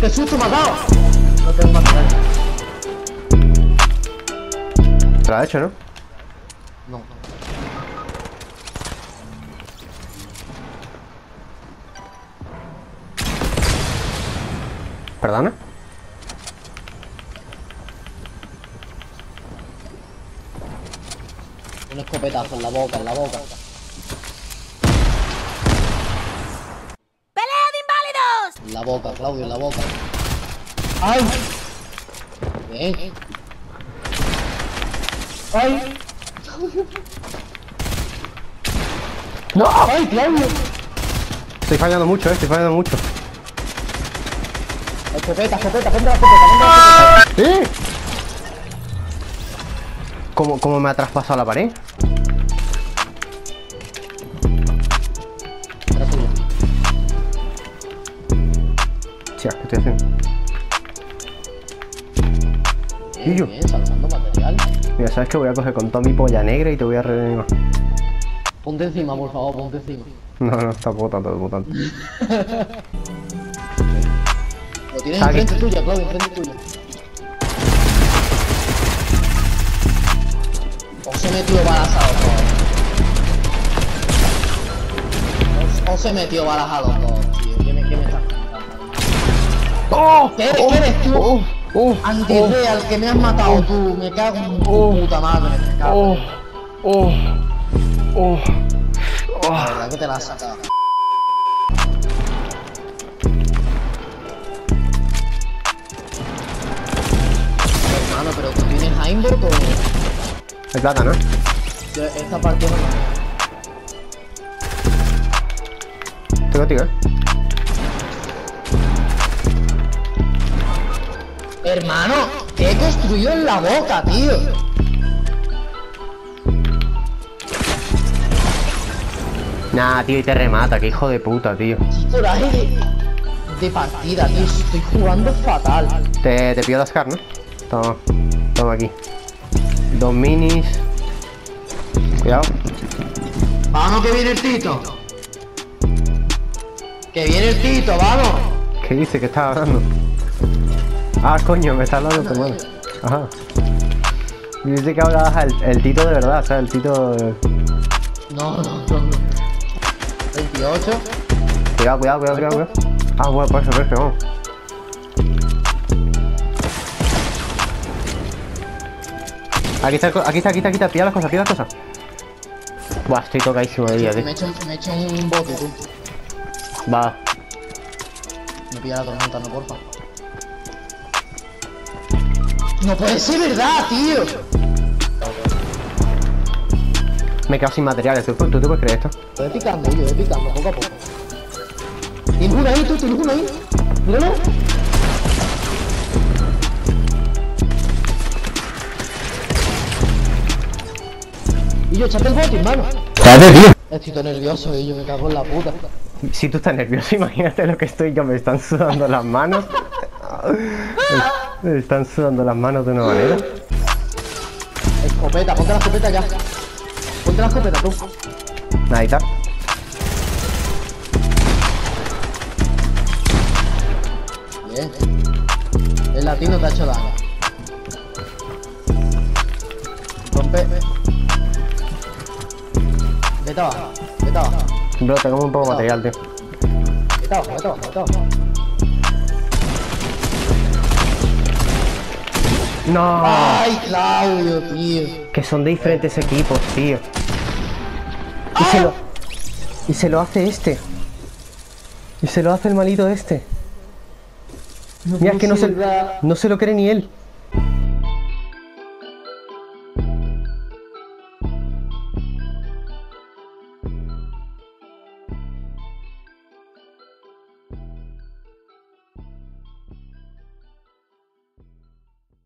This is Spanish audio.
¡Qué susto me ha dado! No tengo más Te lo ha hecho, ¿no? No. ¿Perdona? Un escopetazo en la boca, en la boca. En la boca, Claudio, en la boca. ¡Ay! Bien. ¡Ay! ¡No! ¡Ay, Claudio! Estoy fallando mucho, eh, estoy fallando mucho. Escopeta, escopeta, compra la escopeta, compra la escopeta. ¡Eh! ¿Cómo, ¿Cómo me ha traspasado la pared? ¿Qué estoy haciendo? Bien, bien, salvando material. Mira, ¿sabes qué? Voy a coger con toda mi polla negra y te voy a reanimar. Ponte encima, por favor, ponte encima. No, no, tampoco tanto, tampoco tanto. Lo tienes Aquí. enfrente tuya, Claudio, enfrente tuya. Os he metido balas a los dos. Os, os he metido balas a los dos, tío. ¡Oh! ¿Qué, ¿Qué eres tú? ¡Oh! ¡Oh! Antirreal, que me has matado tú. Me cago en tu Oh. puta madre. Me cago. ¡Oh! ¡Oh! ¡Oh! La verdad que te la has sacado. Hermano, pero tú tienes aimbot o Hay plata, ¿no? esta partida no Tengo tío, ¿eh? Hermano, ¿qué he construido en la boca, tío? Nah, tío, y te remata, que hijo de puta, tío. Coraje de, de partida, tío. Estoy jugando fatal. Te, te pido las ¿no? Toma, toma aquí. Dos minis. Cuidado. Vamos, que viene el Tito. Que viene el Tito, vamos. ¿Qué dice? ¿Qué estás hablando? Ah, coño, me está hablando tu hermano. Ajá. Dice que hablabas el, el Tito de verdad, o sea, el Tito. de- No, no, no. no. 28. Cuidado, cuidado, cuidado, cuidado. cuidado. Ah, bueno, pues eso, perfecto, vamos. Aquí está, aquí está, aquí está, aquí está. Pilla las cosas, pilla las cosas. Buah, estoy tocadísimo de día, tío. Me echo, me echo un bote, tú. Va. Me pilla la tormenta, no, porfa. No puede ser verdad, tío. Me he quedado sin materiales. ¿Tú, tú te puedes creer esto? Voy picando, yo voy picando, poco a poco. Tienes una ahí, tú, tienes una ahí. Míralo. Y yo, echate el bote, hermano. ¡Cállate, tío! Estoy todo nervioso y yo me cago en la puta. Si tú estás nervioso, imagínate lo que estoy yo. Me están sudando las manos. Me están sudando las manos de una manera. Escopeta, ponte la escopeta ya. Ponte la escopeta, tú. Ahí está. Bien. El latino te ha hecho daño. Rompe. Vete abajo, vete abajo, Bro, tengo un poco de material, tío. vete abajo, vete abajo, vete abajo. ¡No! Ay, Claudio, tío. Que son de diferentes equipos, tío. Y se lo. Y se lo hace este. Y se lo hace el malito este. Mira, es que no se, no se lo cree ni él.